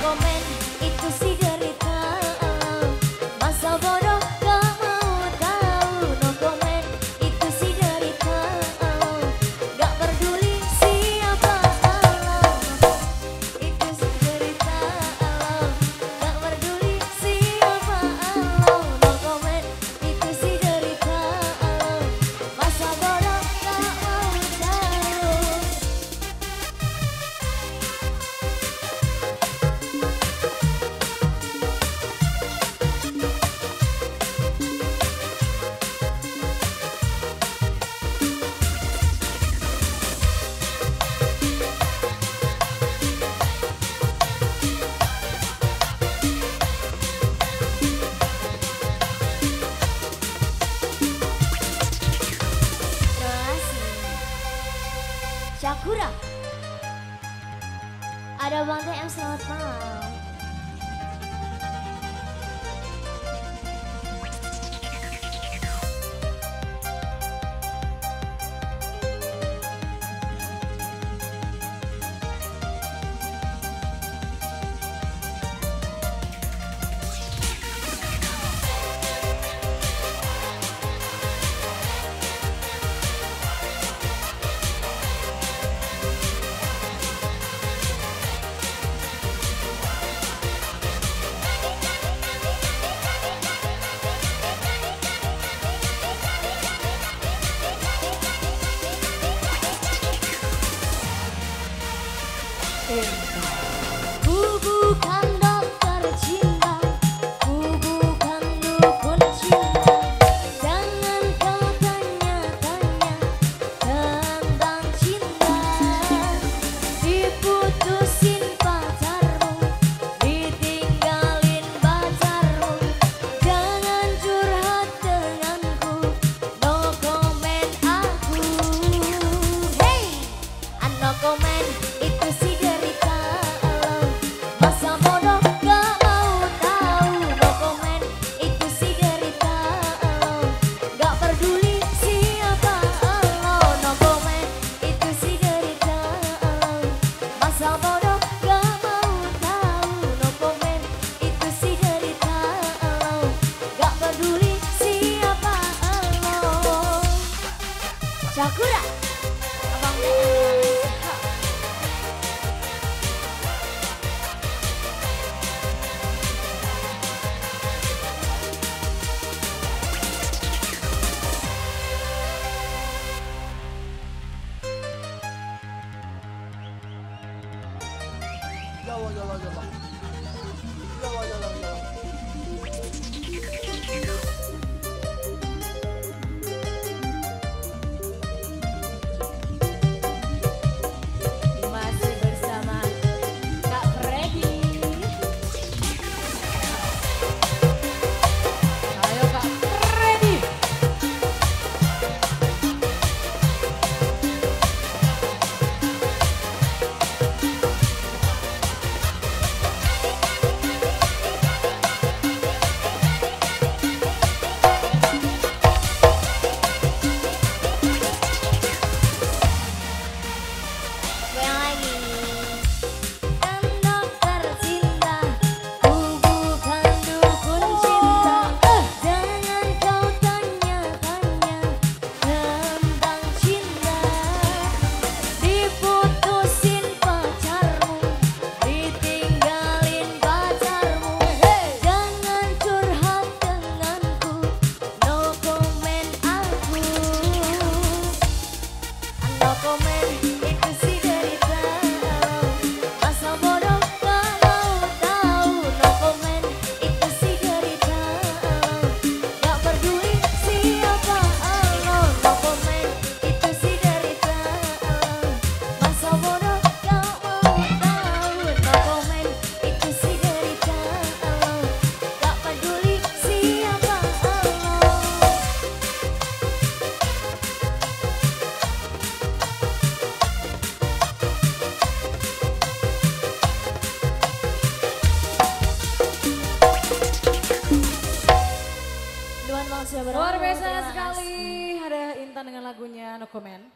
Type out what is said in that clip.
comer. Syakura Ada Bang TM selamat malam Sakura 要不就落这吧要不 Luar biasa sekali ada Intan dengan lagunya No Comment.